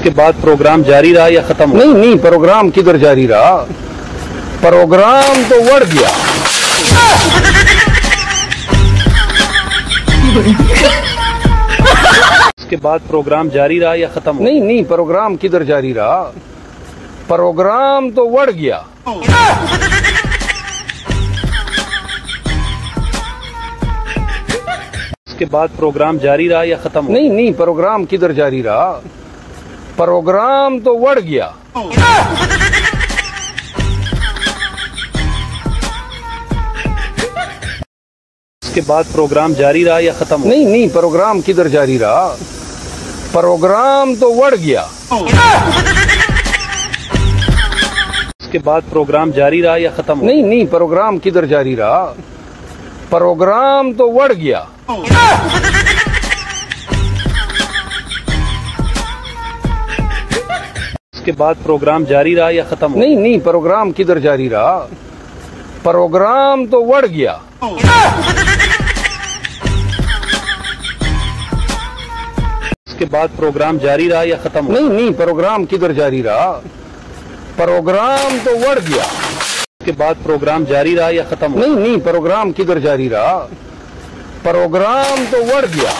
इसके बाद प्रोग्राम जारी रहा या खत्म नहीं नहीं प्रोग्राम किधर जारी रहा? प्रोग्राम तो बढ़ गया उसके बाद प्रोग्राम जारी रहा या खत्म नहीं नहीं प्रोग्राम किधर जारी रहा? प्रोग्राम तो बढ़ गया। इसके बाद प्रोग्राम जारी रहा या खत्म नहीं नहीं प्रोग्राम किधर जारी रहा? प्रोग्राम तो बढ़ गया। इसके बाद प्रोग्राम जारी रहा या खत्म नहीं नहीं प्रोग्राम किधर जारी रहा? प्रोग्राम तो बढ़ गया। इसके बाद प्रोग्राम जारी रहा या खत्म नहीं नहीं प्रोग्राम किधर जारी रहा? प्रोग्राम तो बढ़ गया। इसके बाद प्रोग्राम जारी रहा या खत्म नहीं नहीं प्रोग्राम किधर जारी रहा? प्रोग्राम तो बढ़ गया। उसके बाद प्रोग्राम जारी रहा या खत्म नहीं नहीं प्रोग्राम किधर जारी रहा? प्रोग्राम तो बढ़ गया। उसके बाद प्रोग्राम जारी रहा या खत्म नहीं नहीं प्रोग्राम किधर जारी रहा? प्रोग्राम तो बढ़ गया।